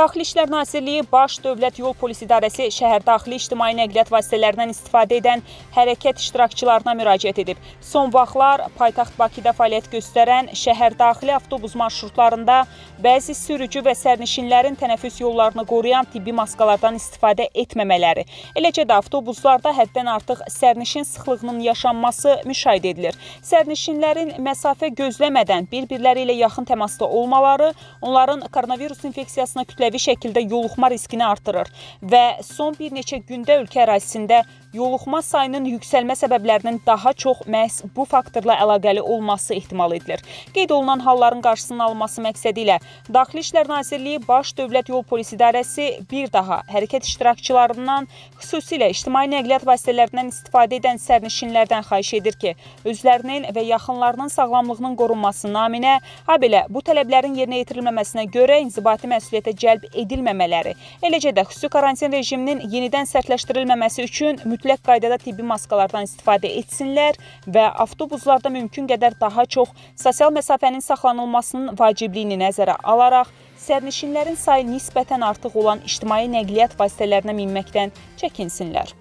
Daxili İşlər Nazirliyi Baş Dövlət Yol Polis İdarəsi şəhərdaxili ictimai nəqliyyat vasitələrindən istifadə edən hərəkət iştirakçılarına müraciət edib. Son vaxtlar paytaxt Bakıda fəaliyyət göstərən şəhərdaxili avtobus marşrutlarında bəzi sürücü və sərnişinlərin tənəffüs yollarını qoruyan tibbi maskalardan istifadə etməmələri, eləcə də avtobuslarda həddən artıq sərnişin sıxlığının yaşanması müşahidə edilir. Sərnişinlərin məsafə gözləmədən bir-birləri ilə yaxın təmasda olmaları onların koronavirus infeksiyasına kütləvi kütləvi şəkildə yoluxma riskini artırır və son bir neçə gündə ölkə ərazisində yoluxma sayının yüksəlmə səbəblərinin daha çox məhz bu faktorla əlaqəli olması ehtimal edilir. Qeyd olunan halların qarşısının alınması məqsədi ilə Daxili İşlər Nazirliyi Baş Dövlət Yol Polis İdarəsi bir daha hərəkət iştirakçılarından, xüsusilə ictimai nəqliyyat vasitələrindən istifadə edən sərnişinlərdən xahiş edir ki, özlərinin və yaxınlarının sağlamlığının qorunması naminə, ha belə bu tələblərin yerinə yetirilməməsinə görə inzibati məsuliyyətə cəlb edilməmələri, eləcə də xüsusi karantin rejiminin yenidən sərtləşdirilməməsi üçün mütləq qaydada tibbi maskalardan istifadə etsinlər və avtobuslarda mümkün qədər daha çox sosial məsafənin saxlanılmasının vacibliyini nəzərə alaraq sərnişinlərin sayı nisbətən artıq olan ictimai nəqliyyat vasitələrinə minməkdən çəkinsinlər.